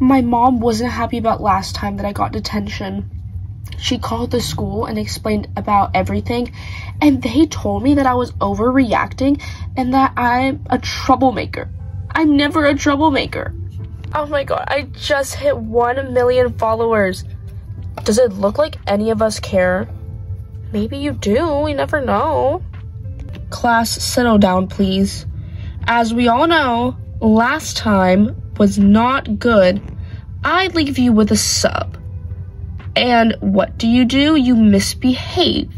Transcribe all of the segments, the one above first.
My mom wasn't happy about last time that I got detention. She called the school and explained about everything, and they told me that I was overreacting and that I'm a troublemaker. I'm never a troublemaker. Oh my god, I just hit 1 million followers. Does it look like any of us care? Maybe you do, we never know. Class, settle down, please. As we all know, last time was not good. I'd leave you with a sub. And what do you do? You misbehave.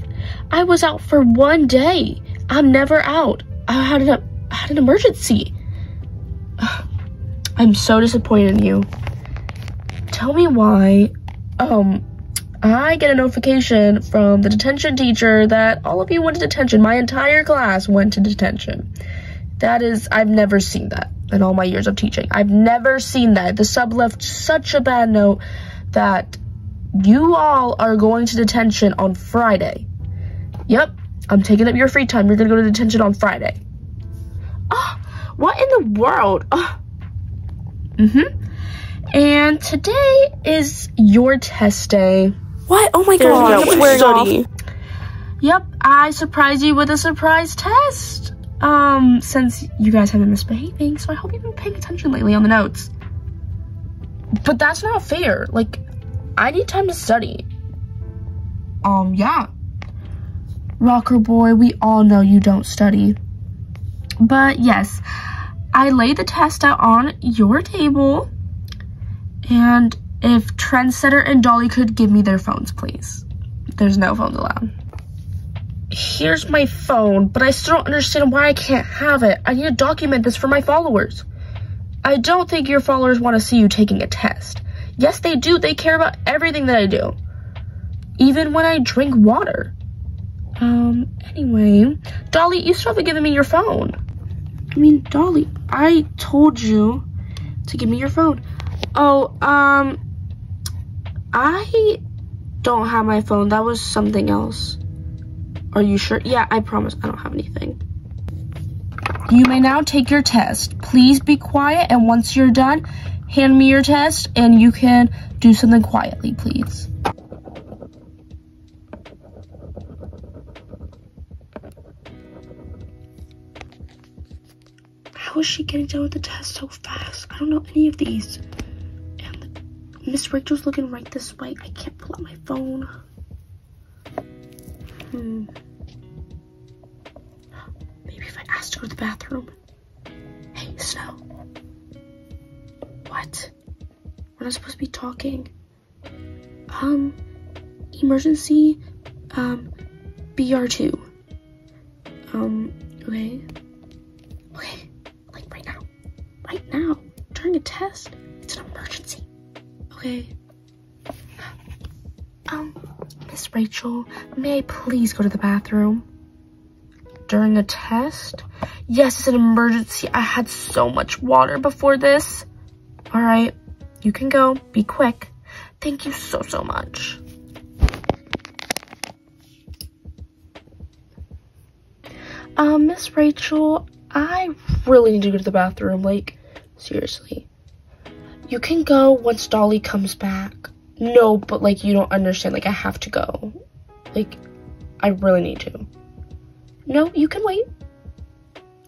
I was out for one day. I'm never out. I had an, I had an emergency. I'm so disappointed in you. Tell me why, um, I get a notification from the detention teacher that all of you went to detention. My entire class went to detention. That is, I've never seen that in all my years of teaching. I've never seen that. The sub left such a bad note that you all are going to detention on Friday. Yep, I'm taking up your free time. You're gonna go to detention on Friday. Oh, what in the world? Oh. Mm-hmm. And today is your test day. What? Oh my There's god, no wearing study. off. Yep, I surprised you with a surprise test. Um, since you guys have been misbehaving, so I hope you've been paying attention lately on the notes. But that's not fair. Like, I need time to study. Um, yeah. Rocker boy, we all know you don't study. But yes, I laid the test out on your table. And if Trendsetter and Dolly could give me their phones, please. There's no phones allowed. Here's my phone, but I still don't understand why I can't have it. I need to document this for my followers. I don't think your followers want to see you taking a test. Yes, they do. They care about everything that I do. Even when I drink water. Um, anyway, Dolly, you still haven't given me your phone. I mean, Dolly, I told you to give me your phone. Oh, um, I don't have my phone. That was something else. Are you sure? Yeah, I promise I don't have anything. You may now take your test. Please be quiet, and once you're done, hand me your test, and you can do something quietly, please. How is she getting done with the test so fast? I don't know any of these. And Miss Rachel's looking right this way. I can't pull out my phone. Hmm. Maybe if I asked to go to the bathroom. Hey, Snow. What? We're not supposed to be talking. Um, emergency, um, BR2. Um, okay. Okay, like right now. Right now. During a test. It's an emergency. Okay. Um, Miss Rachel, may I please go to the bathroom? During a test? Yes, it's an emergency. I had so much water before this. All right, you can go. Be quick. Thank you so, so much. Um, Miss Rachel, I really need to go to the bathroom. Like, seriously. You can go once Dolly comes back. No, but like, you don't understand. Like, I have to go. Like, I really need to. No, you can wait.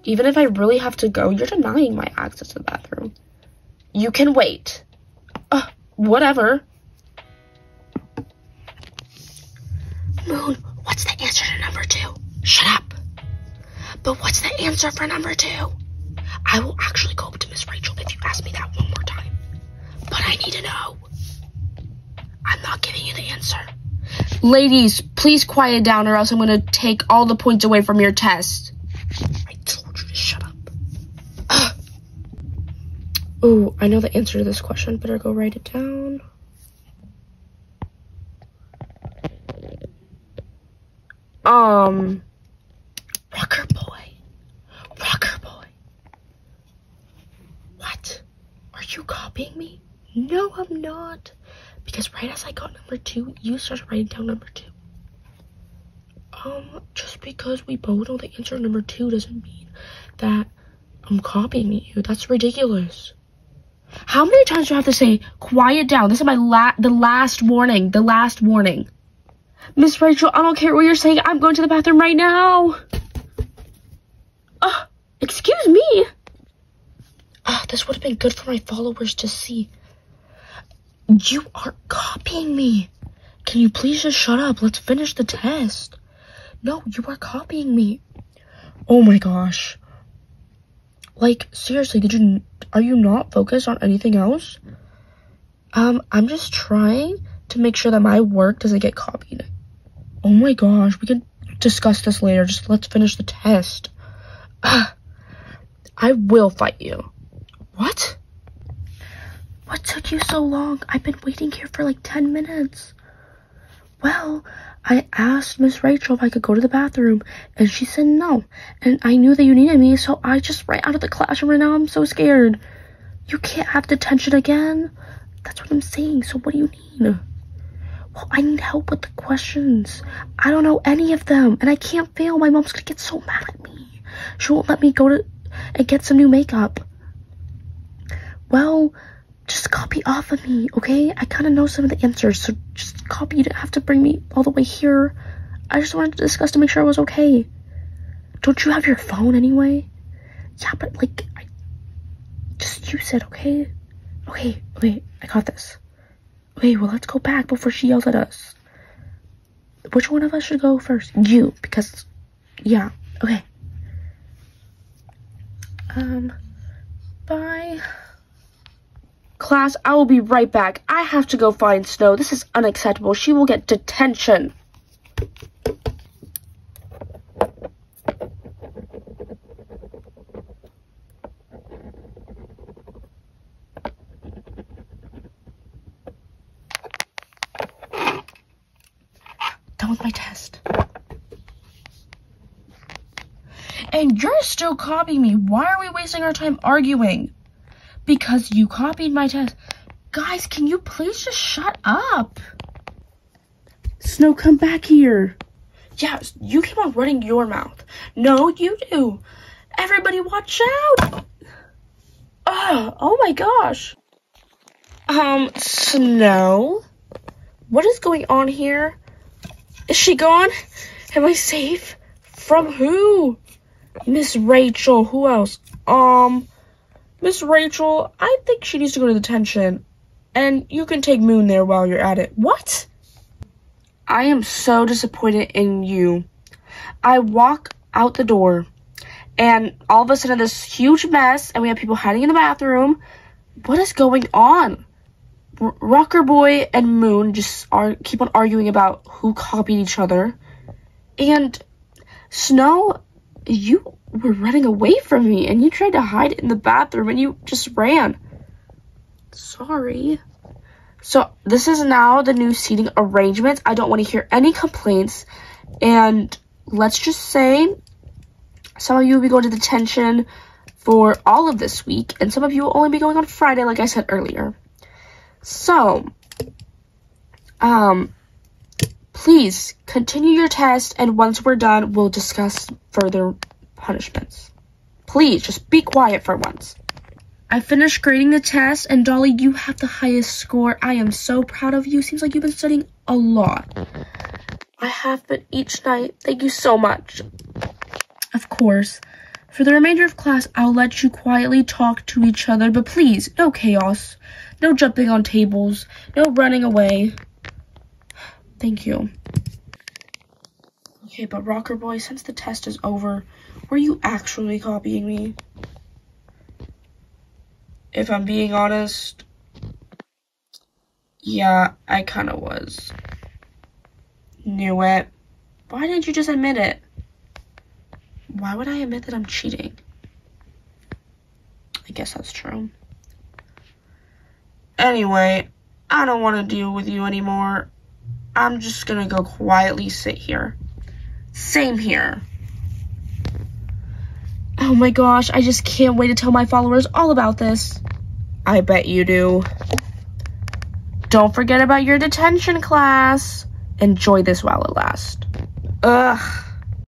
Even if I really have to go, you're denying my access to the bathroom. You can wait. Uh, whatever. Moon, what's the answer to number two? Shut up. But what's the answer for number two? I will actually go up to Miss Rachel if you ask me that one more time. But I need to know. I'm not giving you the answer. Ladies, please quiet down or else I'm going to take all the points away from your test. I told you to shut up. Ooh, I know the answer to this question. Better go write it down. Um, rocker boy, rocker boy. What? Are you copying me? No, I'm not. Because right as I got number two, you started writing down number two. Um, just because we both know the answer number two doesn't mean that I'm copying you. That's ridiculous. How many times do I have to say, quiet down? This is my la- the last warning, the last warning. Miss Rachel, I don't care what you're saying. I'm going to the bathroom right now. Uh, excuse me. Ah, this would have been good for my followers to see. You are copying me. Can you please just shut up? Let's finish the test. No, you are copying me. Oh my gosh. Like, seriously, did you, are you not focused on anything else? Um, I'm just trying to make sure that my work doesn't get copied. Oh my gosh, we can discuss this later. Just let's finish the test. I will fight you. What? What took you so long? I've been waiting here for like 10 minutes. Well, I asked Miss Rachel if I could go to the bathroom, and she said no. And I knew that you needed me, so I just ran out of the classroom, and now I'm so scared. You can't have detention again. That's what I'm saying, so what do you mean? Well, I need help with the questions. I don't know any of them, and I can't fail. My mom's gonna get so mad at me. She won't let me go to and get some new makeup. Well, just copy off of me, okay? I kind of know some of the answers, so just copy. You didn't have to bring me all the way here. I just wanted to discuss to make sure I was okay. Don't you have your phone anyway? Yeah, but like, I just use it, okay? Okay, wait, I got this. Okay, well, let's go back before she yells at us. Which one of us should go first? You, because, yeah, okay. Um, bye. Class, I will be right back. I have to go find Snow. This is unacceptable. She will get detention. Done with my test. And you're still copying me. Why are we wasting our time arguing? Because you copied my test. Guys, can you please just shut up? Snow, come back here. Yeah, you keep on running your mouth. No, you do. Everybody watch out. Oh, oh my gosh. Um, Snow? What is going on here? Is she gone? Am I safe? From who? Miss Rachel. Who else? Um, Miss Rachel, I think she needs to go to detention. And you can take Moon there while you're at it. What? I am so disappointed in you. I walk out the door, and all of a sudden, this huge mess, and we have people hiding in the bathroom. What is going on? R- Rocker Boy and Moon just are keep on arguing about who copied each other, and Snow, you were running away from me and you tried to hide in the bathroom and you just ran. Sorry. So this is now the new seating arrangement. I don't want to hear any complaints. And let's just say some of you will be going to detention for all of this week. And some of you will only be going on Friday, like I said earlier. So, um, please continue your test. And once we're done, we'll discuss further punishments. Please, just be quiet for once. I finished grading the test, and Dolly, you have the highest score. I am so proud of you. Seems like you've been studying a lot. I have been each night. Thank you so much. Of course. For the remainder of class, I'll let you quietly talk to each other, but please, no chaos. No jumping on tables. No running away. Thank you. Okay, but Rocker Boy, since the test is over, were you actually copying me? If I'm being honest, yeah, I kind of was. Knew it. Why didn't you just admit it? Why would I admit that I'm cheating? I guess that's true. Anyway, I don't want to deal with you anymore. I'm just gonna go quietly sit here. Same here. Oh my gosh, I just can't wait to tell my followers all about this. I bet you do. Don't forget about your detention class. Enjoy this while it lasts. Ugh.